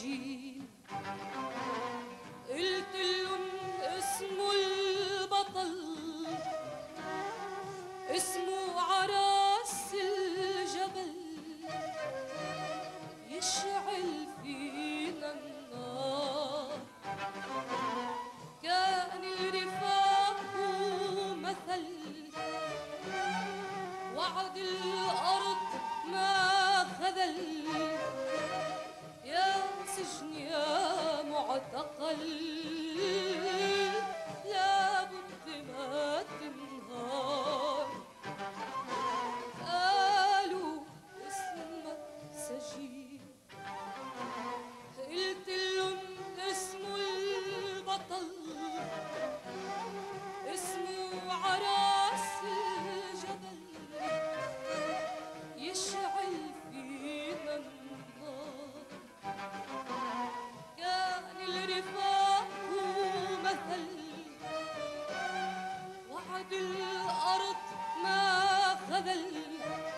سجين قلت لهم اسمه البطل اسمه عراس الجبل. يشعل فينا النار. كان الرفاق مثل وعد الأرض وعد الأرض ما خذل